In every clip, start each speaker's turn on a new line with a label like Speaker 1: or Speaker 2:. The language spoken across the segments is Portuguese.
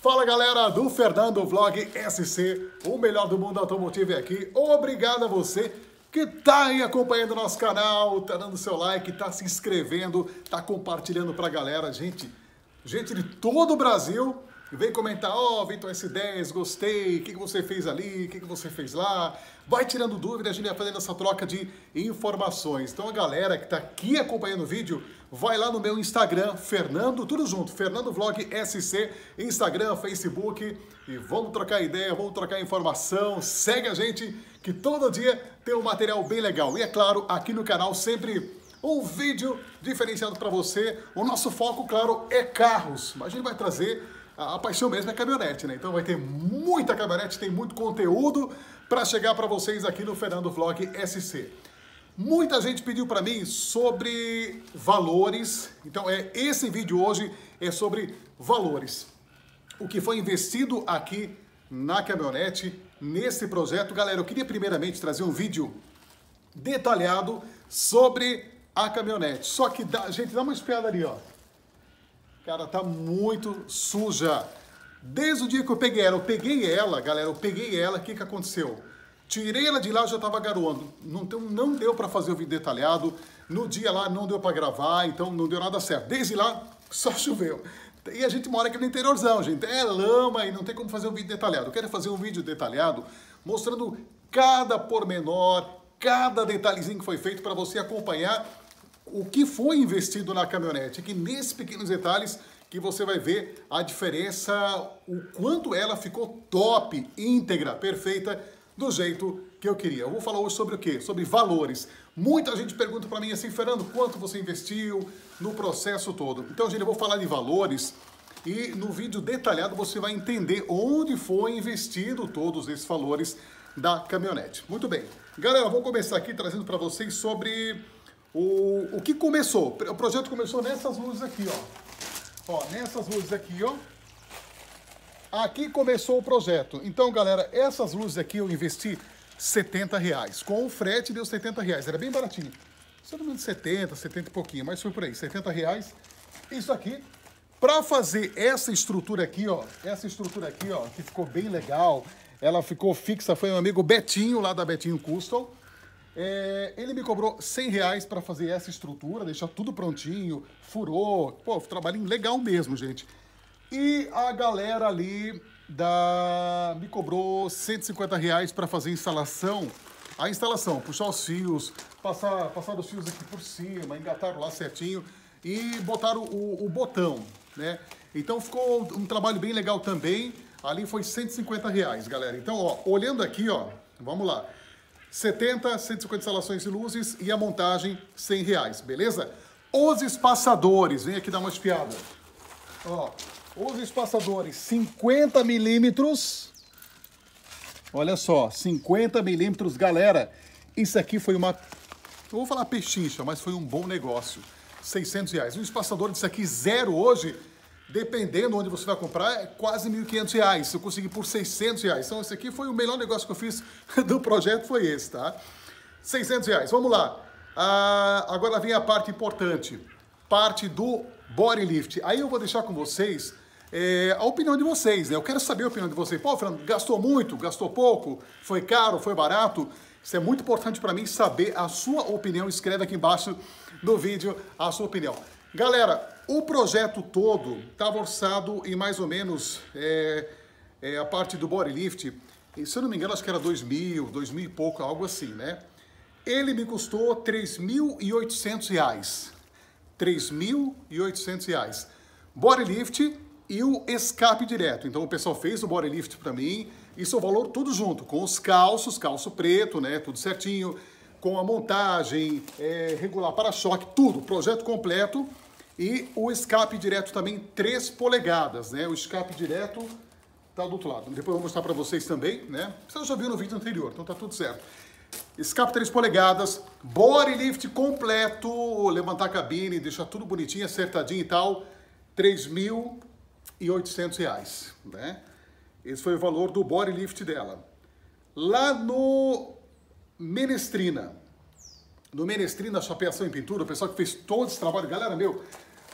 Speaker 1: Fala galera do Fernando Vlog SC, o melhor do mundo automotivo é aqui. Obrigado a você que tá aí acompanhando nosso canal, tá dando seu like, tá se inscrevendo, tá compartilhando pra galera. Gente, gente de todo o Brasil, vem comentar, ó, oh, Vitor S10, gostei, o que, que você fez ali, o que, que você fez lá. Vai tirando dúvidas, a gente vai fazendo essa troca de informações. Então a galera que tá aqui acompanhando o vídeo, vai lá no meu Instagram, Fernando, tudo junto, Fernando Vlog SC, Instagram, Facebook, e vamos trocar ideia, vamos trocar informação, segue a gente, que todo dia tem um material bem legal. E é claro, aqui no canal sempre um vídeo diferenciado para você. O nosso foco, claro, é carros, mas a gente vai trazer a, paixão mesmo é caminhonete, né? Então vai ter muita caminhonete, tem muito conteúdo para chegar para vocês aqui no Fernando Vlog SC. Muita gente pediu para mim sobre valores, então é esse vídeo hoje é sobre valores. O que foi investido aqui na caminhonete, nesse projeto. Galera, eu queria primeiramente trazer um vídeo detalhado sobre a caminhonete. Só que, dá, gente, dá uma espiada ali, ó. Cara, tá muito suja. Desde o dia que eu peguei ela, eu peguei ela, galera, eu peguei ela, o que que aconteceu? Tirei ela de lá, já estava garoando. Não, não deu para fazer o vídeo detalhado. No dia lá não deu para gravar, então não deu nada certo. Desde lá, só choveu. E a gente mora aqui no interiorzão, gente. É lama e não tem como fazer um vídeo detalhado. Eu quero fazer um vídeo detalhado mostrando cada pormenor, cada detalhezinho que foi feito para você acompanhar o que foi investido na caminhonete. Que nesses pequenos detalhes que você vai ver a diferença, o quanto ela ficou top, íntegra, perfeita do jeito que eu queria. Eu vou falar hoje sobre o quê? Sobre valores. Muita gente pergunta para mim assim, Fernando, quanto você investiu no processo todo? Então, gente, eu vou falar de valores e no vídeo detalhado você vai entender onde foi investido todos esses valores da caminhonete. Muito bem. Galera, vou começar aqui trazendo para vocês sobre o, o que começou. O projeto começou nessas luzes aqui, ó. Ó, nessas luzes aqui, ó. Aqui começou o projeto. Então, galera, essas luzes aqui eu investi 70 reais. Com o frete deu 70 reais. Era bem baratinho. Se não me engano, 70, 70 e pouquinho, mas foi por aí. 70 reais. Isso aqui. Para fazer essa estrutura aqui, ó. Essa estrutura aqui, ó, que ficou bem legal. Ela ficou fixa. Foi meu amigo Betinho, lá da Betinho Custom. É, ele me cobrou 100 reais para fazer essa estrutura, deixar tudo prontinho, furou. Pô, trabalhinho legal mesmo, gente. E a galera ali da me cobrou 150 reais para fazer a instalação. A instalação, puxar os fios, passar, passar os fios aqui por cima, engataram lá certinho e botaram o, o botão, né? Então ficou um trabalho bem legal também. Ali foi 150 reais, galera. Então, ó, olhando aqui, ó, vamos lá. 70, 150 instalações de luzes e a montagem 100 reais, beleza? Os espaçadores, vem aqui dar uma espiada. Ó, os espaçadores 50 milímetros. Olha só, 50 milímetros, galera. Isso aqui foi uma, eu vou falar pechincha, mas foi um bom negócio. 600 reais. Um espaçador disso aqui zero hoje, dependendo onde você vai comprar, é quase 1.500 reais. Eu consegui por 600 reais. Então esse aqui foi o melhor negócio que eu fiz do projeto, foi esse, tá? 600 reais. Vamos lá. Ah, agora vem a parte importante. Parte do body lift. Aí eu vou deixar com vocês é, a opinião de vocês, né? Eu quero saber a opinião de vocês. Pô, Fernando, gastou muito? Gastou pouco? Foi caro? Foi barato? Isso é muito importante para mim saber a sua opinião. Escreve aqui embaixo no vídeo a sua opinião. Galera, o projeto todo estava orçado em mais ou menos é, é, a parte do body lift. E, se eu não me engano, acho que era 2 mil, 2 mil e pouco, algo assim, né? Ele me custou 3.800 reais. 3.800 reais. Body lift e o escape direto. Então o pessoal fez o body lift para mim, isso é o valor tudo junto, com os calços, calço preto, né, tudo certinho, com a montagem, é, regular para-choque, tudo, projeto completo. E o escape direto também 3 polegadas, né? O escape direto tá do outro lado. Depois eu vou mostrar para vocês também, né? Você já viu no vídeo anterior, então tá tudo certo. Escape 3 polegadas, body lift completo, levantar a cabine, deixar tudo bonitinho, acertadinho e tal. 3 mil e 800 reais, né? Esse foi o valor do body lift dela. Lá no Menestrina, no Menestrina Chapeação em Pintura, o pessoal que fez todo esse trabalho, galera, meu,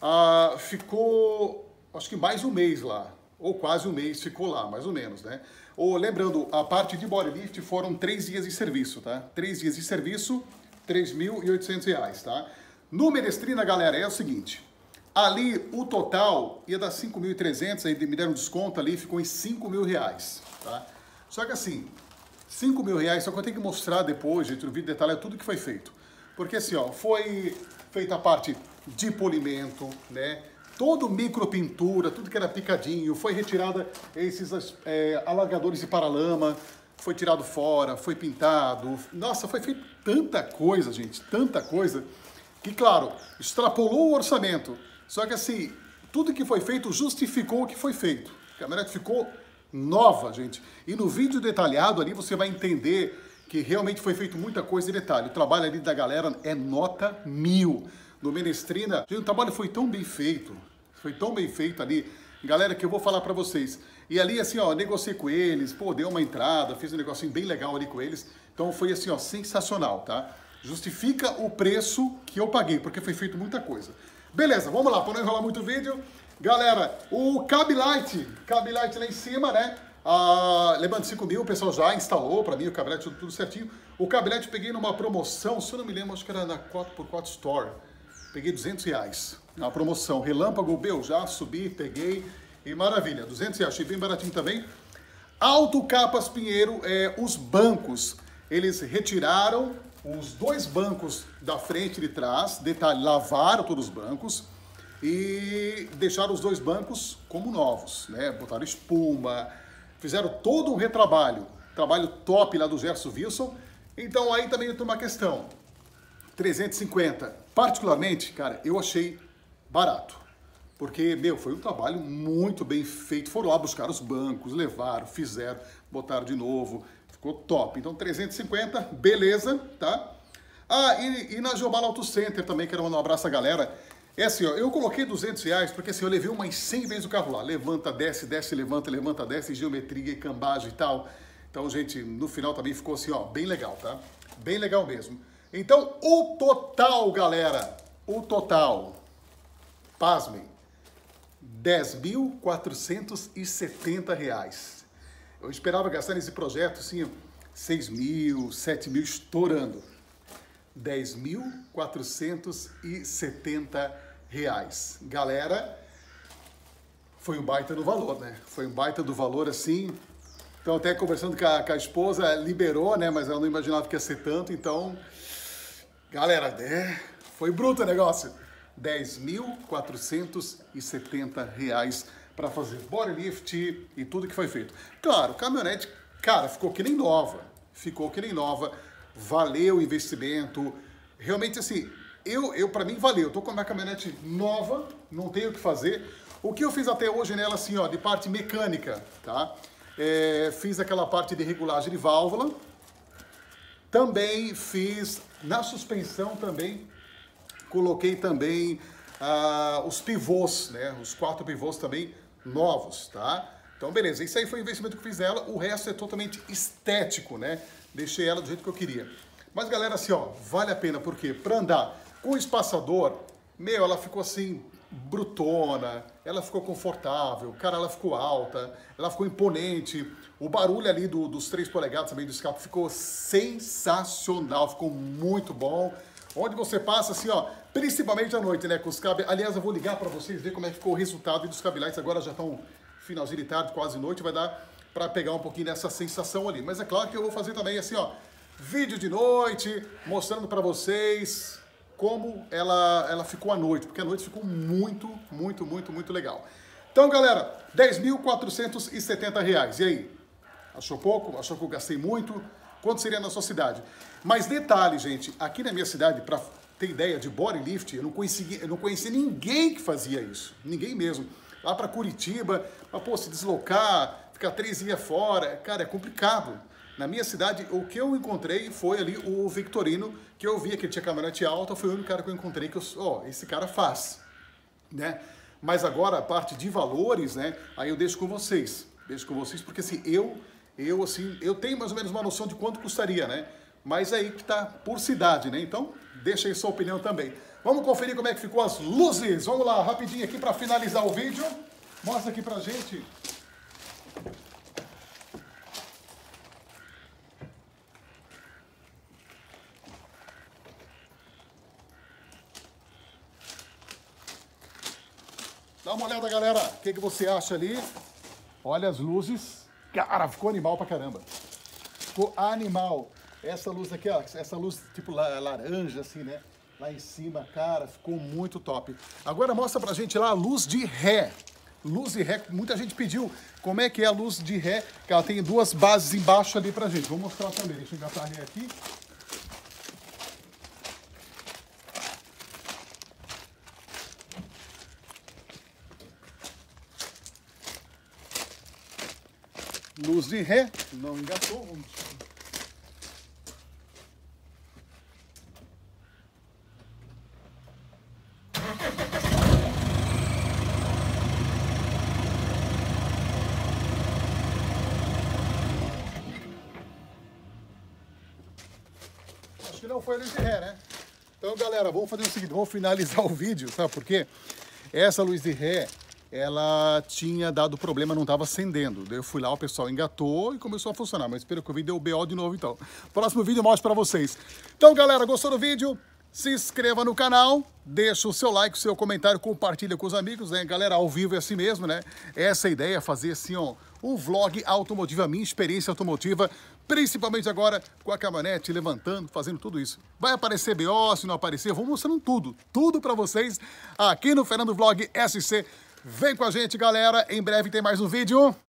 Speaker 1: ah, ficou acho que mais um mês lá. ou quase um mês ficou lá, mais ou menos, né? Ou, lembrando, a parte de bodylift foram três dias de serviço, tá? Três dias de serviço, R$ 3.800, tá? No Menestrina, galera, é o seguinte, ali o total ia dar 5.300, aí me deram desconto ali, ficou em 5 mil reais, tá? Só que assim, 5 mil reais, só que eu tenho que mostrar depois, gente, no vídeo detalhar tudo que foi feito. Porque assim, ó, foi feita a parte de polimento, né? Todo micropintura, tudo que era picadinho, foi retirada esses é, alargadores de paralama, foi tirado fora, foi pintado. Nossa, foi feito tanta coisa, gente, tanta coisa, que claro, extrapolou o orçamento. Só que assim, tudo que foi feito justificou o que foi feito. A caminhonete ficou nova, gente. E no vídeo detalhado ali você vai entender que realmente foi feito muita coisa em detalhe. O trabalho ali da galera é nota mil. No Menestrina, o trabalho foi tão bem feito, foi tão bem feito ali. Galera, que eu vou falar para vocês. E ali, assim, ó, negociei com eles, pô, dei uma entrada, fiz um negocinho bem legal ali com eles. Então foi assim, ó, sensacional, tá? Justifica o preço que eu paguei, porque foi feito muita coisa. Beleza, vamos lá, para não enrolar muito o vídeo. Galera, o Cab Light, Cab Light lá em cima, né? Ah, lembrando, 5 mil, o pessoal já instalou para mim o cabilete, tudo, tudo certinho. O cabilete eu peguei numa promoção, se eu não me lembro, acho que era na 4x4 Store. Peguei 200 reais na promoção. Relâmpago, meu, já subi, peguei e maravilha. 200 reais, achei bem baratinho também. Alto Capas Pinheiro, é, os bancos, eles retiraram os dois bancos da frente e de trás, detalhe, lavaram todos os bancos e deixaram os dois bancos como novos, né? Botaram espuma, fizeram todo um retrabalho, trabalho top lá do Gerson Wilson. Então aí também tem uma questão. 350, particularmente, cara, eu achei barato. Porque, meu, foi um trabalho muito bem feito. Foram lá buscar os bancos, levaram, fizeram, botaram de novo. Ficou top. Então, 350, beleza, tá? Ah, e, e na Geobal Auto Center também, quero mandar um abraço à galera. É assim, ó, eu coloquei 200 reais porque assim, eu levei umas 100 vezes o carro lá. Levanta, desce, desce, levanta, levanta, desce, geometria, cambagem e tal. Então, gente, no final também ficou assim, ó, bem legal, tá? Bem legal mesmo. Então, o total, galera, o total, pasmem, 10.470 reais. Eu esperava gastar nesse projeto, assim, 6 mil, 7 mil, estourando. 10.470 reais reais. Galera, foi um baita do valor, né? Foi um baita do valor assim. Então, até conversando com a, com a esposa, liberou, né? Mas ela não imaginava que ia ser tanto. Então, galera, é, foi bruto o negócio. 10.470 reais para fazer body lift e tudo que foi feito. Claro, caminhonete, cara, ficou que nem nova. Ficou que nem nova. Valeu o investimento. Realmente, assim, eu, eu para mim valeu. Eu tô com uma caminhonete nova, não tenho o que fazer. O que eu fiz até hoje nela, assim, ó, de parte mecânica, tá? É, fiz aquela parte de regulagem de válvula. Também fiz na suspensão também coloquei também ah, os pivôs, né? Os quatro pivôs também novos, tá? Então, beleza. Isso aí foi o investimento que eu fiz nela. O resto é totalmente estético, né? Deixei ela do jeito que eu queria. Mas, galera, assim, ó, vale a pena, porque para andar com o espaçador, meu, ela ficou assim, brutona, ela ficou confortável, cara, ela ficou alta, ela ficou imponente. O barulho ali do, dos 3 polegadas também do escape ficou sensacional, ficou muito bom. Onde você passa assim, ó, principalmente à noite, né, com os cabos. Aliás, eu vou ligar para vocês ver como é que ficou o resultado dos cabelites. Agora já estão finalzinho de tarde, quase noite, vai dar para pegar um pouquinho dessa sensação ali. Mas é claro que eu vou fazer também assim, ó, vídeo de noite, mostrando para vocês como ela, ela ficou à noite, porque a noite ficou muito, muito, muito, muito legal. Então, galera, 10.470 reais. E aí? Achou pouco? Achou que eu gastei muito? Quanto seria na sua cidade? Mas detalhe, gente, aqui na minha cidade, para ter ideia de body lift, eu não conheci, eu não conheci ninguém que fazia isso. Ninguém mesmo. Lá para Curitiba, para pô, se deslocar, ficar três dias fora, cara, é complicado. Na minha cidade, o que eu encontrei foi ali o Victorino, que eu via que ele tinha caminhonete alta, foi o único cara que eu encontrei que eu, ó, esse cara faz, né? Mas agora a parte de valores, né? Aí eu deixo com vocês, deixo com vocês, porque assim, eu, eu assim, eu tenho mais ou menos uma noção de quanto custaria, né? Mas aí que tá por cidade, né? Então, deixa aí sua opinião também. Vamos conferir como é que ficou as luzes. Vamos lá, rapidinho aqui para finalizar o vídeo. Mostra aqui pra gente olhada, galera. O que, que você acha ali? Olha as luzes. Cara, ficou animal pra caramba. Ficou animal. Essa luz aqui, ó, essa luz tipo laranja, assim, né? Lá em cima, cara, ficou muito top. Agora mostra pra gente lá a luz de ré. Luz de ré, muita gente pediu como é que é a luz de ré, que ela tem duas bases embaixo ali pra gente. Vou mostrar também, deixa eu engatar a ré aqui. Luz de ré, não engatou, vamos Acho que não foi luz de ré, né? Então, galera, vamos fazer o seguinte, vamos finalizar o vídeo, sabe por quê? Essa luz de ré, ela tinha dado problema, não estava acendendo. Daí eu fui lá, o pessoal engatou e começou a funcionar. Mas espero que o vídeo deu BO de novo, então. Próximo vídeo eu mostro para vocês. Então, galera, gostou do vídeo? Se inscreva no canal, deixa o seu like, o seu comentário, compartilha com os amigos, né? Galera, ao vivo é assim mesmo, né? Essa é ideia, fazer assim, ó, um vlog automotivo, a minha experiência automotiva, principalmente agora com a caminhonete, levantando, fazendo tudo isso. Vai aparecer BO, se não aparecer, vou mostrando tudo, tudo para vocês aqui no Fernando Vlog SC. Vem com a gente, galera, em breve tem mais um vídeo.